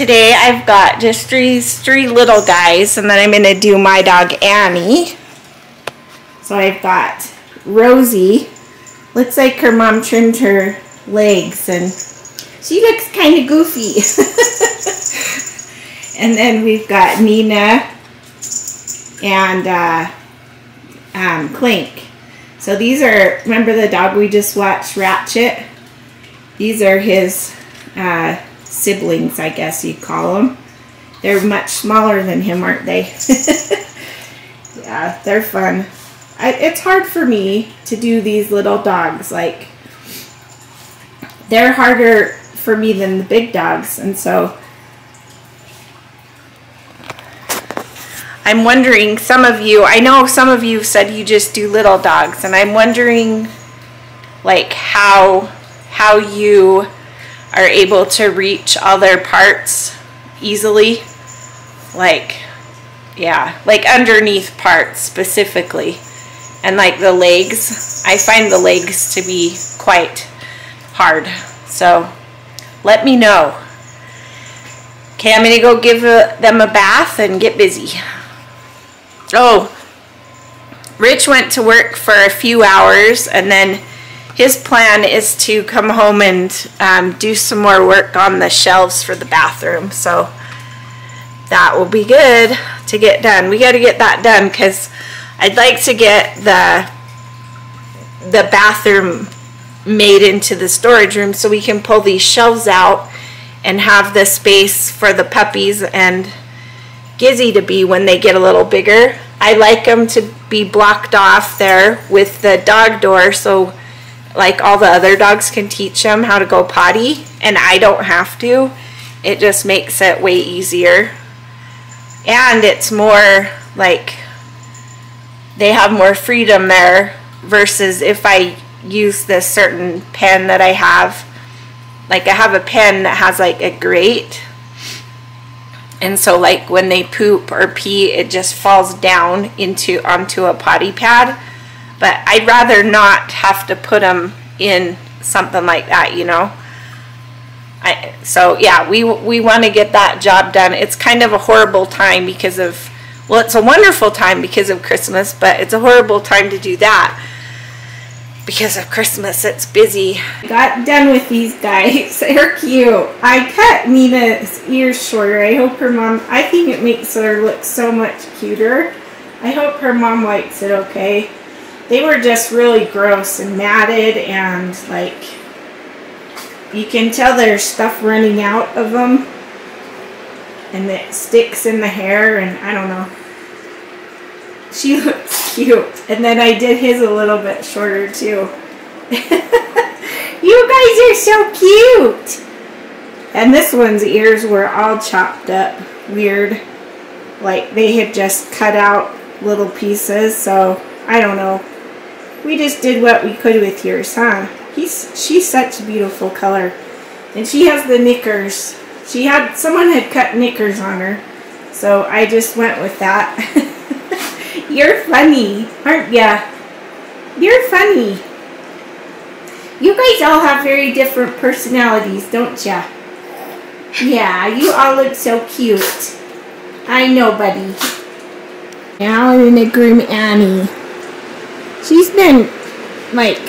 today I've got just three, three little guys and then I'm going to do my dog Annie. So I've got Rosie. Looks like her mom trimmed her legs and she looks kind of goofy. and then we've got Nina and uh, um, Clink. So these are, remember the dog we just watched, Ratchet? These are his uh, siblings, I guess you'd call them. They're much smaller than him, aren't they? yeah, they're fun. I, it's hard for me to do these little dogs. Like, they're harder for me than the big dogs. And so I'm wondering, some of you, I know some of you said you just do little dogs, and I'm wondering, like, how, how you are able to reach all their parts easily. Like, yeah, like underneath parts specifically. And like the legs, I find the legs to be quite hard. So let me know. Okay, I'm going to go give a, them a bath and get busy. Oh, Rich went to work for a few hours and then his plan is to come home and um, do some more work on the shelves for the bathroom. So that will be good to get done. We got to get that done because I'd like to get the the bathroom made into the storage room so we can pull these shelves out and have the space for the puppies and Gizzy to be when they get a little bigger. I like them to be blocked off there with the dog door so like all the other dogs can teach them how to go potty and I don't have to. It just makes it way easier. And it's more like they have more freedom there versus if I use this certain pen that I have. Like I have a pen that has like a grate. And so like when they poop or pee, it just falls down into onto a potty pad but I'd rather not have to put them in something like that, you know. I, so yeah, we we want to get that job done. It's kind of a horrible time because of well, it's a wonderful time because of Christmas, but it's a horrible time to do that because of Christmas. It's busy. Got done with these guys. They're cute. I cut Nina's ears shorter. I hope her mom. I think it makes her look so much cuter. I hope her mom likes it. Okay they were just really gross and matted and like you can tell there's stuff running out of them and it sticks in the hair and I don't know. She looks cute. And then I did his a little bit shorter too. you guys are so cute. And this one's ears were all chopped up. Weird. Like they had just cut out little pieces. So I don't know. We just did what we could with yours, huh? He's she's such a beautiful color. And she has the knickers. She had someone had cut knickers on her. So I just went with that. You're funny, aren't ya? You're funny. You guys all have very different personalities, don't ya? Yeah, you all look so cute. I know, buddy. Now I'm gonna groom Annie. She's been, like,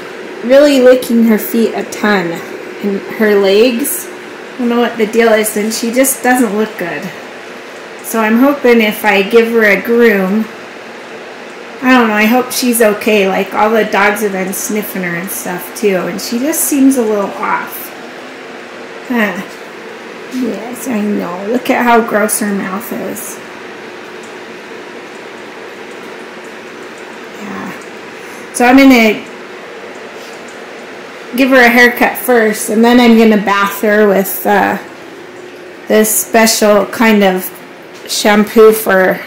really licking her feet a ton. And her legs, I don't know what the deal is, and she just doesn't look good. So I'm hoping if I give her a groom, I don't know, I hope she's okay. Like, all the dogs have been sniffing her and stuff, too. And she just seems a little off. Huh. Yes, I know. Look at how gross her mouth is. So I'm going to give her a haircut first, and then I'm going to bath her with uh, this special kind of shampoo for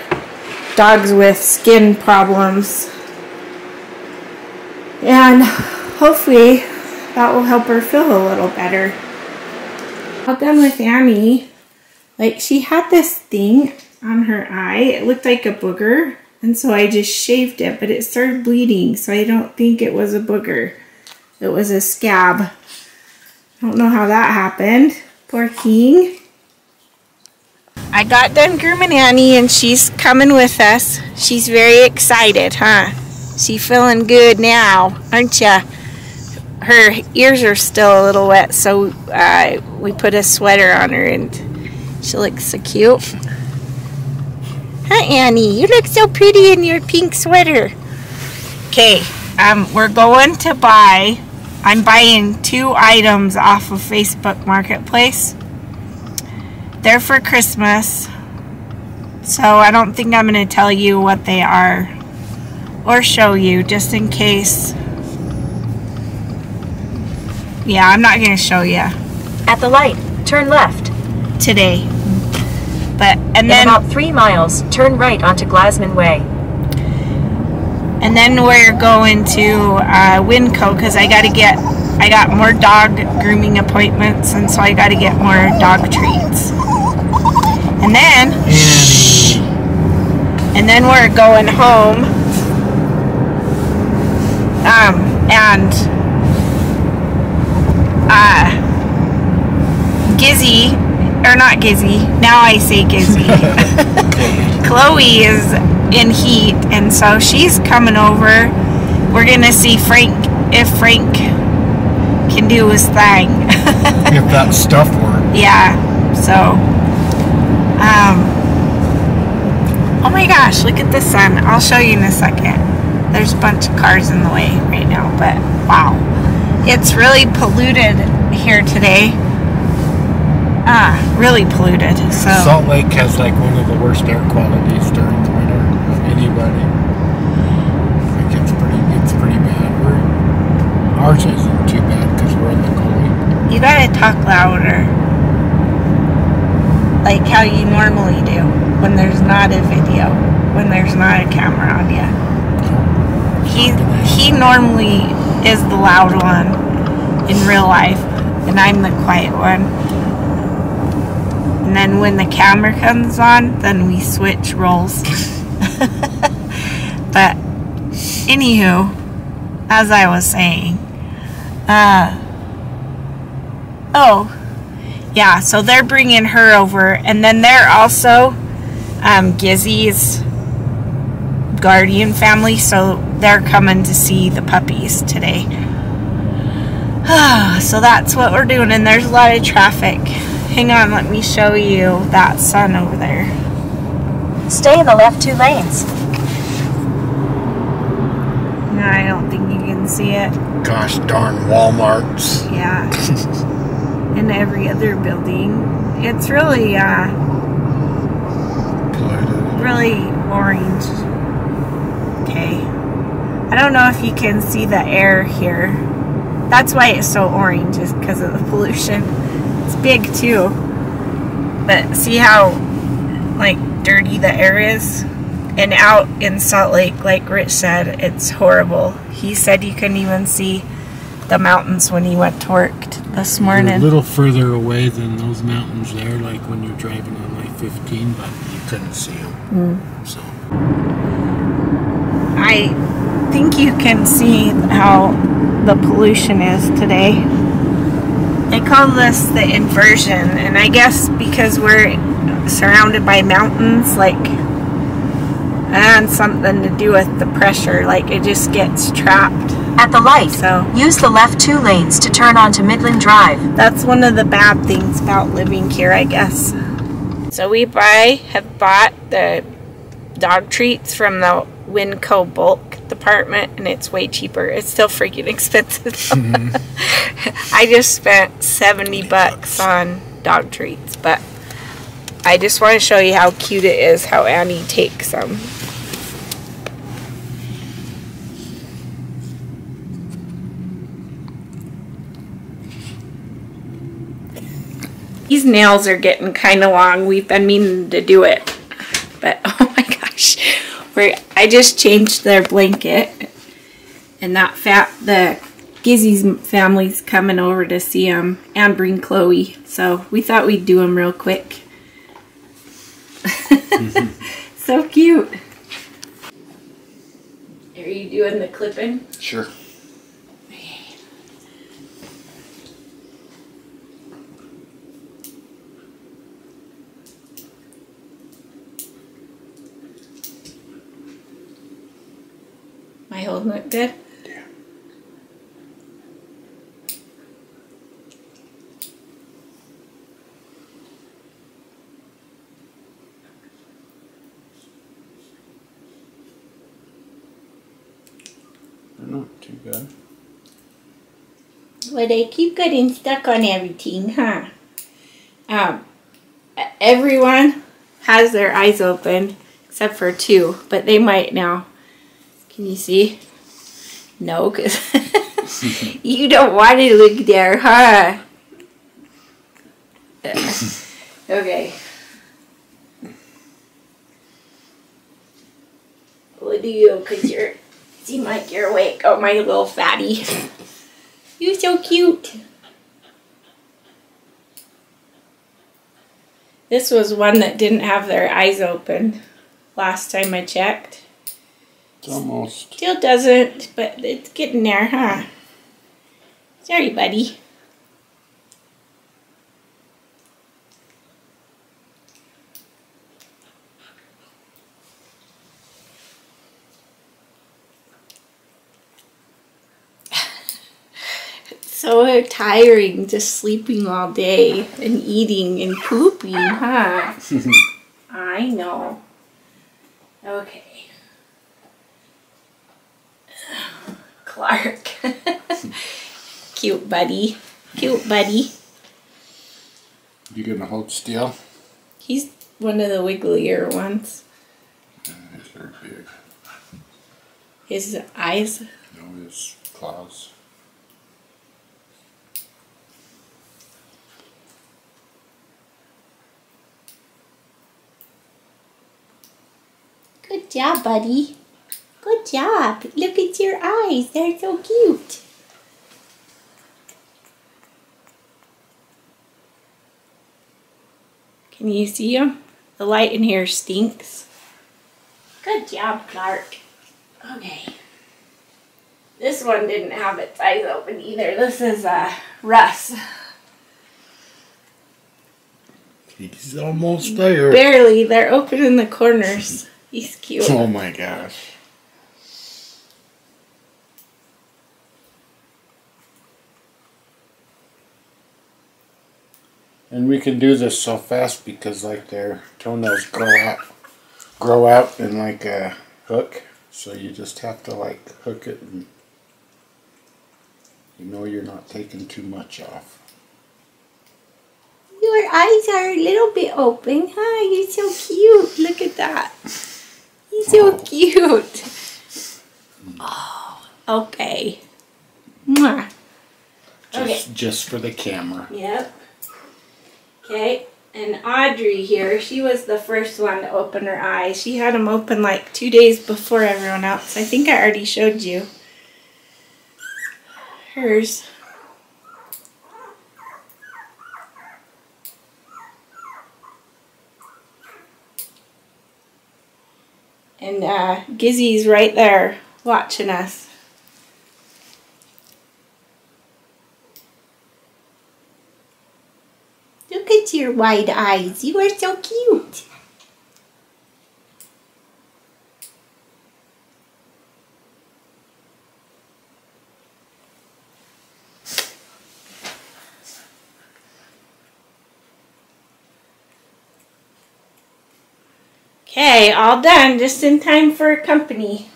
dogs with skin problems. And hopefully that will help her feel a little better. All done with Annie. Like she had this thing on her eye. It looked like a booger. And so I just shaved it, but it started bleeding, so I don't think it was a booger. It was a scab. I don't know how that happened. Poor King. I got done grooming Annie and she's coming with us. She's very excited, huh? She feeling good now, aren't ya? Her ears are still a little wet, so uh, we put a sweater on her and she looks so cute. Hi, Annie. You look so pretty in your pink sweater. Okay, um, we're going to buy. I'm buying two items off of Facebook Marketplace. They're for Christmas, so I don't think I'm going to tell you what they are or show you just in case. Yeah, I'm not going to show you At the light, turn left. today. But and In then about three miles, turn right onto Glasman Way. And then we're going to uh, Winco because I got to get, I got more dog grooming appointments, and so I got to get more dog treats. And then, and then we're going home. Um, and uh, Gizzy, or not Gizzy, now I say Gizzy. Chloe is in heat, and so she's coming over. We're gonna see Frank if Frank can do his thing. if that stuff works. yeah. So, um, oh my gosh, look at the sun. I'll show you in a second. There's a bunch of cars in the way right now, but wow, it's really polluted here today. Really polluted. So. Salt Lake has like one of the worst air qualities during the winter of anybody. It gets pretty, it's pretty bad. We're, ours isn't too bad because we're in the cold. You gotta talk louder. Like how you normally do when there's not a video, when there's not a camera on you. He he normally is the loud one in real life, and I'm the quiet one. And then when the camera comes on, then we switch roles. but anywho, as I was saying, uh, Oh, yeah. So they're bringing her over, and then they're also um, Gizzy's guardian family, so they're coming to see the puppies today. so that's what we're doing, and there's a lot of traffic. Hang on, let me show you that sun over there. Stay in the left two lanes. No, I don't think you can see it. Gosh darn Walmarts. Yeah. and every other building. It's really, uh, Polluted. really orange. Okay. I don't know if you can see the air here. That's why it's so orange, is because of the pollution. Big too. But see how, like, dirty the air is? And out in Salt Lake, like Rich said, it's horrible. He said you couldn't even see the mountains when he went to work this You're a little further away than those mountains there, like when you're driving on like 15, but you couldn't see them. Mm. So I think you can see how the pollution is today. They call this the inversion, and I guess because we're surrounded by mountains, like, and something to do with the pressure, like it just gets trapped. At the light, So use the left two lanes to turn onto Midland Drive. that's one of the bad things about living here, I guess. So we buy have bought the dog treats from the Winco bulk department, and it's way cheaper. It's still freaking expensive. though. Mm-hmm. I just spent seventy bucks on dog treats, but I just want to show you how cute it is. How Annie takes them. These nails are getting kind of long. We've been meaning to do it. But my gosh. We're, I just changed their blanket. And that fat, the Gizzy's family's coming over to see them and bring Chloe. So we thought we'd do them real quick. so cute. Are you doing the clipping? sure. Holding it good? Yeah. They're not too bad. Well, they keep getting stuck on everything, huh? Um, everyone has their eyes open except for two, but they might now. Can you see? No, because you don't want to look there, huh? okay. What do you? Because you're, seem like you're awake. Oh, my little fatty. You're so cute. This was one that didn't have their eyes open last time I checked. It's almost. Still doesn't, but it's getting there, huh? Sorry, buddy. so tiring just sleeping all day and eating and pooping, huh? I know. Okay. Clark. Cute buddy. Cute buddy. You gonna hold still? He's one of the wigglier ones. These are big. His eyes. No, his claws. Good job, buddy. Good job. Look at your eyes. They're so cute. Can you see them? The light in here stinks. Good job, Clark. Okay. This one didn't have its eyes open either. This is uh, Russ. He's almost there. Barely. They're open in the corners. He's cute. Oh my gosh. And we can do this so fast because like their toenails grow out grow out in like a hook. So you just have to like hook it and you know you're not taking too much off. Your eyes are a little bit open, huh? You're so cute. Look at that. He's so Oh. cute. Oh, okay. Mwah. Okay. Just just for the camera. Yep. Okay. And Audrey here, she was the first one to open her eyes. She had them open like two days before everyone else. I think I already showed you hers. And uh, Gizzy's right there watching us. Look at your wide eyes. You are so cute. Okay, all done. Just in time for company.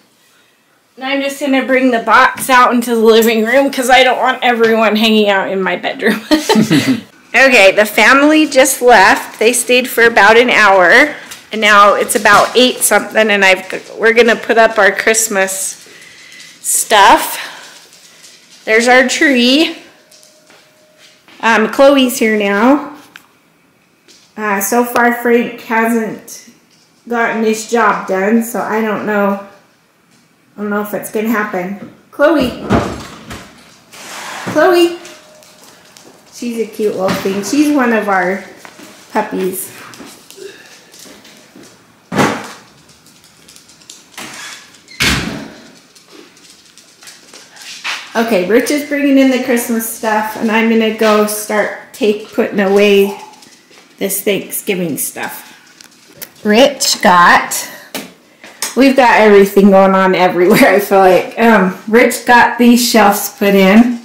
And I'm just going to bring the box out into the living room because I don't want everyone hanging out in my bedroom. okay, the family just left. They stayed for about an hour. And now it's about 8 something and I've we're going to put up our Christmas stuff. There's our tree. Um, Chloe's here now. Uh, so far Frank hasn't gotten his job done, so I don't know. I don't know if it's gonna happen. Chloe. Chloe. She's a cute little thing. She's one of our puppies. Okay, Rich is bringing in the Christmas stuff, and I'm gonna go start take putting away this Thanksgiving stuff. Rich got we've got everything going on everywhere. I feel like um, Rich got these shelves put in,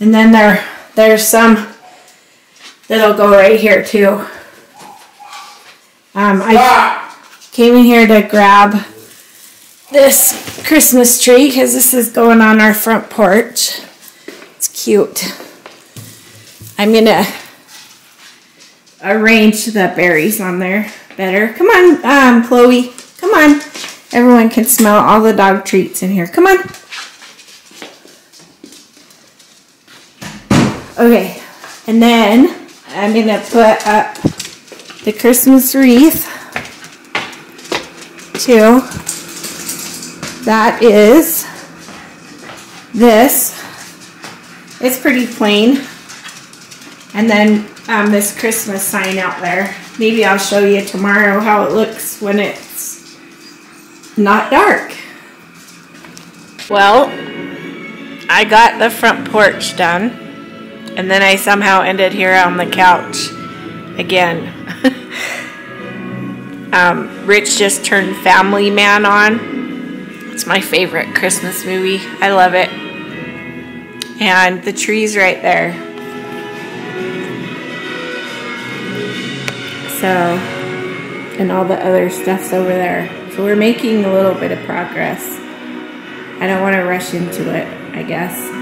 and then there there's some that'll go right here too. Um, I came in here to grab this Christmas tree because this is going on our front porch. It's cute. I'm gonna arrange the berries on there better. Come on, um, Chloe. Come on. Everyone can smell all the dog treats in here. Come on. Okay, and then I'm gonna put up the Christmas wreath too. That is this. It's pretty plain. And then um, this Christmas sign out there. Maybe I'll show you tomorrow how it looks when it's not dark. Well, I got the front porch done. And then I somehow ended here on the couch again. um, Rich just turned Family Man on. It's my favorite Christmas movie. I love it. And the tree's right there. So, and all the other stuff's over there. So we're making a little bit of progress. I don't want to rush into it, I guess.